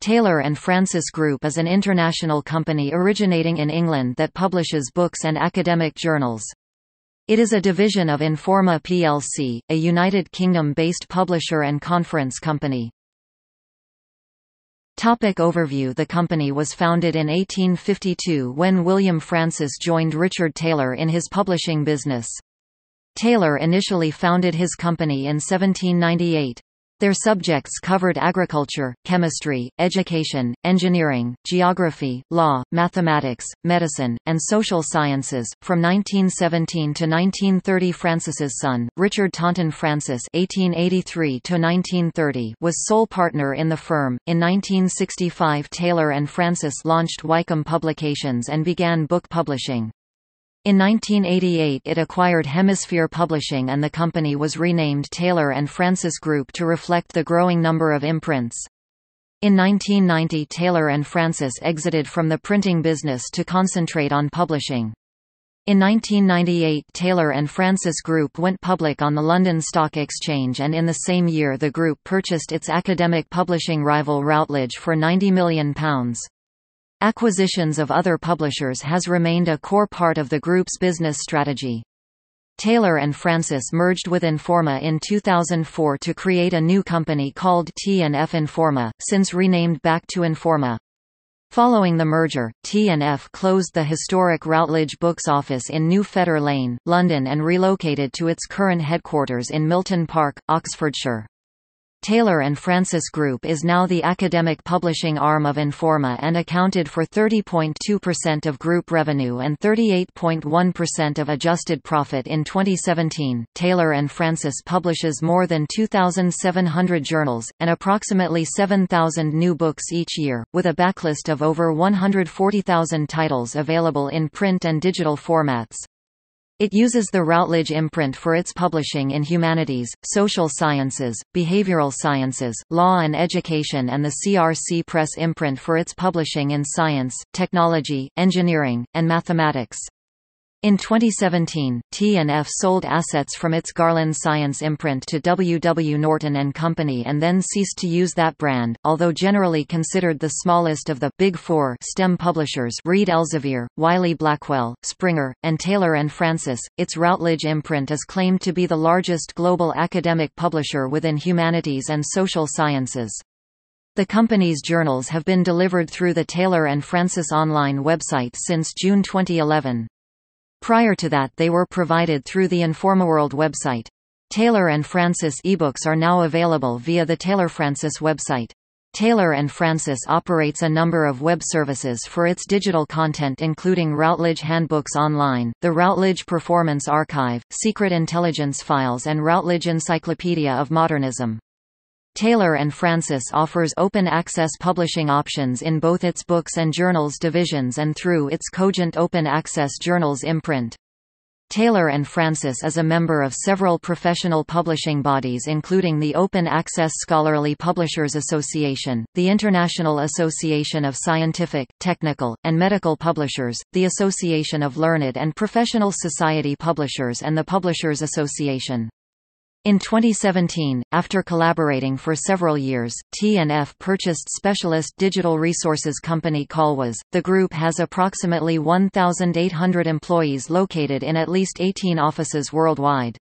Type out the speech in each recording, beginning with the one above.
Taylor and Francis Group is an international company originating in England that publishes books and academic journals. It is a division of Informa plc, a United Kingdom-based publisher and conference company. Topic overview The company was founded in 1852 when William Francis joined Richard Taylor in his publishing business. Taylor initially founded his company in 1798. Their subjects covered agriculture, chemistry, education, engineering, geography, law, mathematics, medicine, and social sciences. From 1917 to 1930, Francis's son, Richard Taunton Francis (1883–1930), was sole partner in the firm. In 1965, Taylor and Francis launched Wykeham Publications and began book publishing. In 1988 it acquired Hemisphere Publishing and the company was renamed Taylor & Francis Group to reflect the growing number of imprints. In 1990 Taylor & Francis exited from the printing business to concentrate on publishing. In 1998 Taylor & Francis Group went public on the London Stock Exchange and in the same year the group purchased its academic publishing rival Routledge for £90 million. Acquisitions of other publishers has remained a core part of the group's business strategy. Taylor and Francis merged with Informa in 2004 to create a new company called T&F Informa, since renamed back to Informa. Following the merger, T&F closed the historic Routledge Books office in New Fetter Lane, London and relocated to its current headquarters in Milton Park, Oxfordshire. Taylor and Francis Group is now the academic publishing arm of Informa and accounted for 30.2% of group revenue and 38.1% of adjusted profit in 2017. Taylor and Francis publishes more than 2,700 journals, and approximately 7,000 new books each year, with a backlist of over 140,000 titles available in print and digital formats. It uses the Routledge imprint for its publishing in humanities, social sciences, behavioral sciences, law and education and the CRC Press imprint for its publishing in science, technology, engineering, and mathematics. In 2017, T&F sold assets from its Garland Science imprint to W. W. Norton and Company and then ceased to use that brand. Although generally considered the smallest of the Big Four STEM publishers Reed Elsevier, Wiley Blackwell, Springer, and Taylor Francis, its Routledge imprint is claimed to be the largest global academic publisher within humanities and social sciences. The company's journals have been delivered through the Taylor Francis online website since June 2011. Prior to that they were provided through the InformaWorld website. Taylor and Francis ebooks are now available via the Taylor Francis website. Taylor and Francis operates a number of web services for its digital content including Routledge Handbooks Online, the Routledge Performance Archive, Secret Intelligence Files and Routledge Encyclopedia of Modernism. Taylor and Francis offers open access publishing options in both its books and journals divisions and through its Cogent Open Access Journals imprint. Taylor and Francis is a member of several professional publishing bodies including the Open Access Scholarly Publishers Association, the International Association of Scientific, Technical, and Medical Publishers, the Association of Learned and Professional Society Publishers and the Publishers Association. In 2017, after collaborating for several years, T&F purchased specialist digital resources company Colwiz. The group has approximately 1,800 employees located in at least 18 offices worldwide.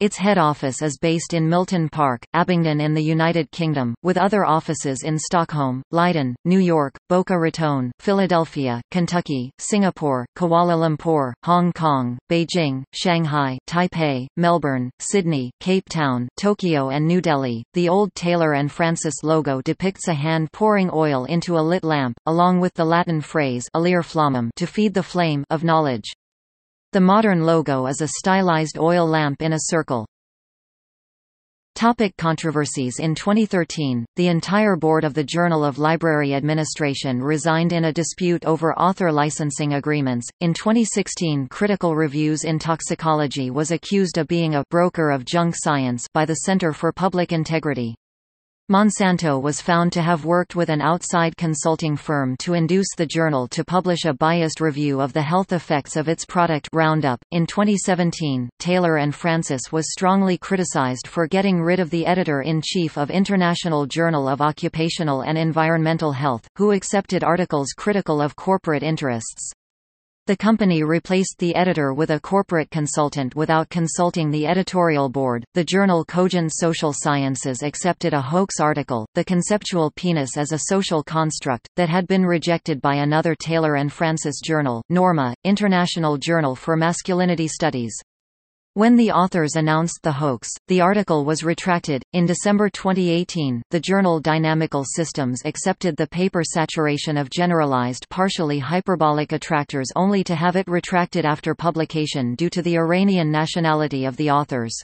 Its head office is based in Milton Park, Abingdon in the United Kingdom, with other offices in Stockholm, Leiden, New York, Boca Raton, Philadelphia, Kentucky, Singapore, Kuala Lumpur, Hong Kong, Beijing, Shanghai, Taipei, Melbourne, Sydney, Cape Town, Tokyo and New Delhi. The old Taylor and Francis logo depicts a hand pouring oil into a lit lamp, along with the Latin phrase to feed the flame of knowledge. The modern logo is a stylized oil lamp in a circle. Topic controversies In 2013, the entire board of the Journal of Library Administration resigned in a dispute over author licensing agreements. In 2016, Critical Reviews in Toxicology was accused of being a broker of junk science by the Center for Public Integrity. Monsanto was found to have worked with an outside consulting firm to induce the journal to publish a biased review of the health effects of its product Roundup. In 2017, Taylor and Francis was strongly criticized for getting rid of the editor-in-chief of International Journal of Occupational and Environmental Health, who accepted articles critical of corporate interests. The company replaced the editor with a corporate consultant without consulting the editorial board. The journal Cogent Social Sciences accepted a hoax article, The Conceptual Penis as a Social Construct, that had been rejected by another Taylor and Francis journal, Norma, International Journal for Masculinity Studies. When the authors announced the hoax, the article was retracted. In December 2018, the journal Dynamical Systems accepted the paper saturation of generalized partially hyperbolic attractors only to have it retracted after publication due to the Iranian nationality of the authors.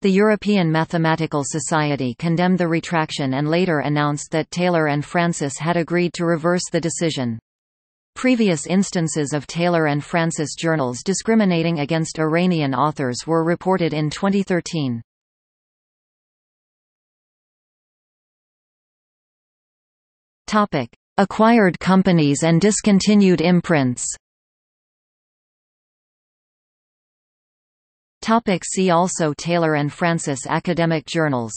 The European Mathematical Society condemned the retraction and later announced that Taylor and Francis had agreed to reverse the decision. Previous instances of Taylor and Francis journals discriminating against Iranian authors were reported in 2013. Topic: Acquired companies and discontinued imprints. Topic see also Taylor and Francis Academic journals